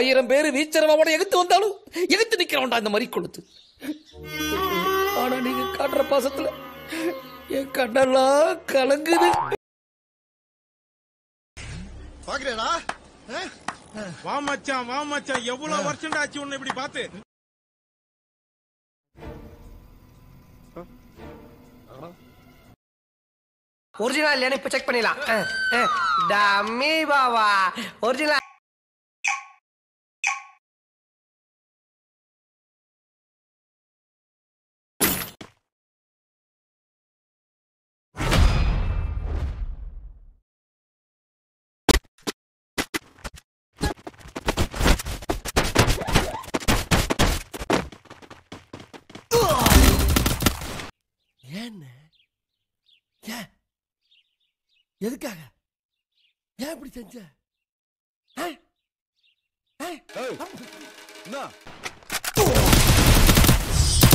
ஆயிரம் பேர் வீச்சரவோட எகுத்து வந்தாலும் எகுத்து நிக்கிறவன்டா இந்த மாதிரி கொடுத்து ஆனா நீங்க காட்டுற பாசத்துல என் கண்ணெல்லாம் கலங்குது. பாக்குறேடா. வா மச்சான் வா மச்சான். எவ்வளவு வருஷம் ஆச்சு உன்னை இப்படி பார்த்து? ஒரிஜினல் இல்லையானு இப்ப செக் பண்ணிடலாம். டம்மி பாவா. ஒரிஜினல் ஏன்னு ஏன் எதுக்காக? ஏன் இப்படி செஞ்ச?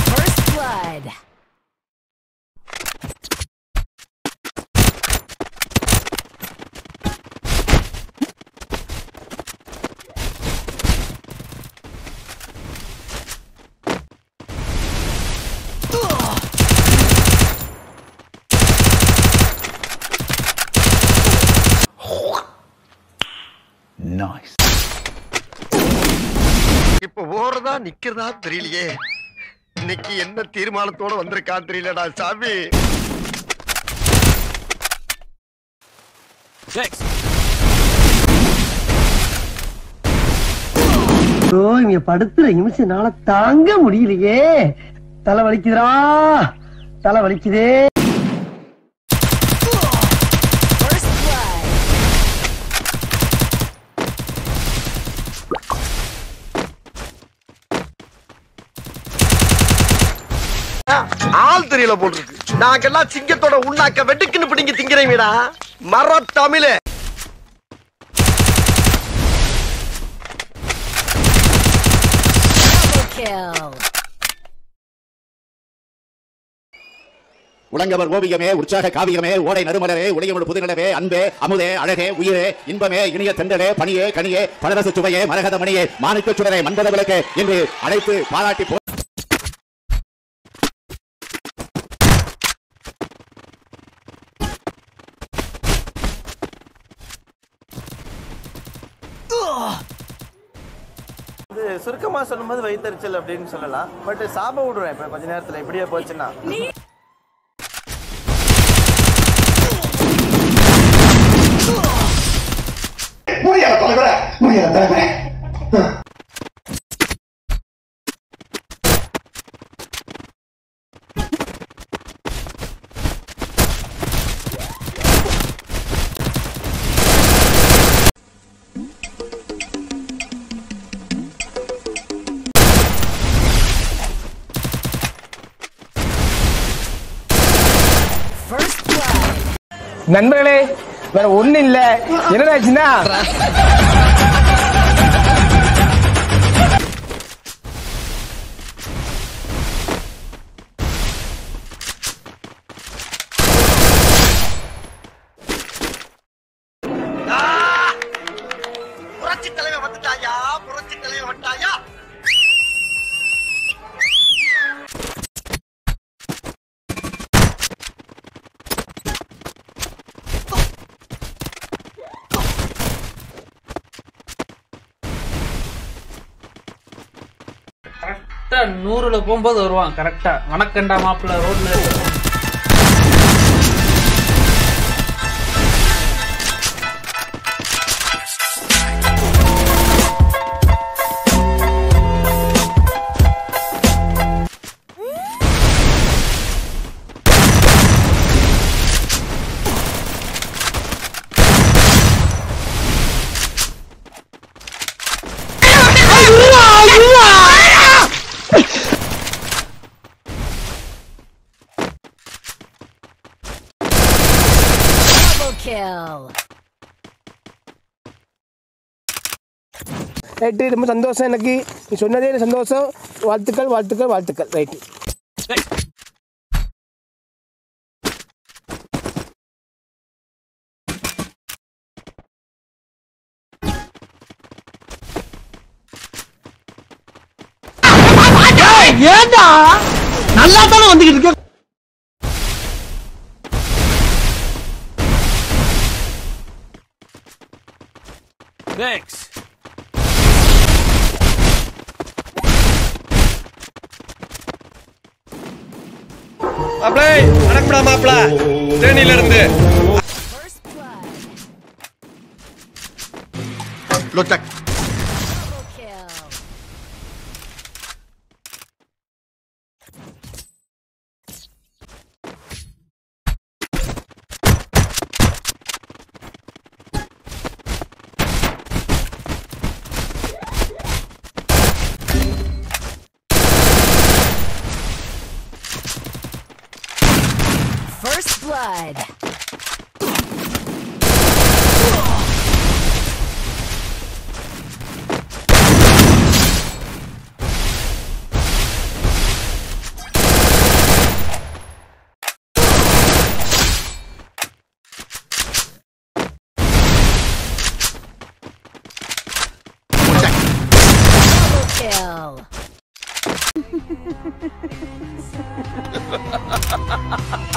First blood. இப்ப ஓடுறதா நிக்கிறதா தெரியலையே. இன்னைக்கு என்ன தீர்மானத்தோட வந்திருக்கான் தெரியலடா சாமி. இங்க படுத்துற நிமிஷம்னால தாங்க முடியலையே. தலை வலிக்குதுடா. தலை வலிக்குதே First blood. ஆள் தெரியல போல் இருக்கு. நாங்கெல்லாம் சிங்கத்தோட உண்ணாக்க வெட்டுக்குன்னு பிடிங்க திங்கிறீங்கடா மர தமிழ. உலங்கவர் ஓவியமே உற்சாக காவியமே ஓடை நறுமலரே உடையமுடு புதுநிலவே அன்பே அமுதே அழகே உயிரே இன்பமே இனிய தென்றலே பணியே கனியே பலரச சுவையே மரகத மணியே மாணிக்க சுடரே மன்பத விளக்கு என்று அழைத்து பாராட்டி போ இது சுருக்கமா சொல்லும்போது வயிற்றுச்சல் அப்படின்னு சொல்லலாம். பட் சாப விடுவேன் இப்ப கொஞ்ச நேரத்துல இப்படியே போச்சுன்னா. First நண்பர்களே வேற ஒண்ணு இல்ல. என்னடாச்சுன்னா கரெக்டாக நூறில் போகும்போது வருவான். கரெக்டாக வணக்கண்டா மாப்பிள்ள ரோட்டில் ரைட்டு ரொம்ப சந்தோஷம் எனக்கு. நீ சொன்னதே எனக்கு சந்தோஷம். வாழ்த்துக்கள் வாழ்த்துக்கள் வாழ்த்துக்கள். ரைட்டு ஏண்டா? நல்லா தானே வந்துகிட்டு இருக்க? Thanks. மாப்பிளை வணக்கம்டா மாப்பிள. தேனியில இருந்து blood. Double kill.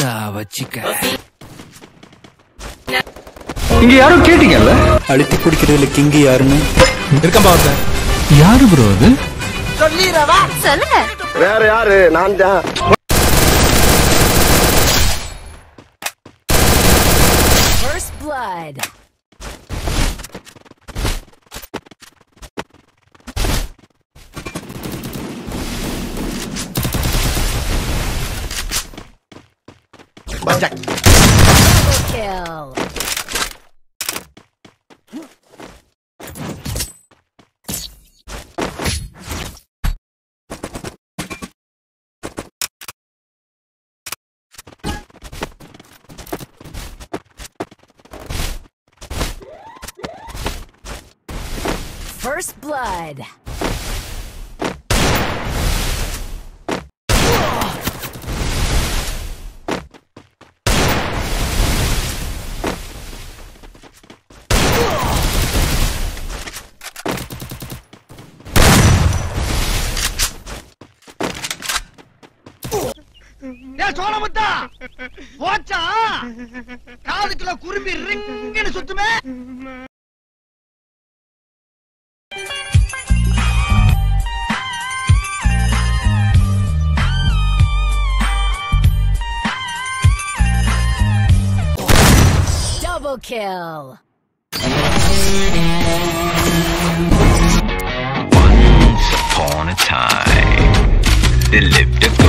இந்தா வச்சிக்க? இங்க யாரும் கேட்டீங்கல்ல? அழுத்தி குடிக்கிறதுல கிங்கி யாருன்னு? இருக்கம்பா ஒருத்தன் யாரு ப்ரோ அது? சொல்லுங்க. வேற யாரு? நான் தான். First blood. Jack. Double kill. First Blood. சோழமுத்தா போச்சா காதுக்குள்ள Kurumbi ரிங்குன்னு சுத்துமே Double kill. upon a time there lived a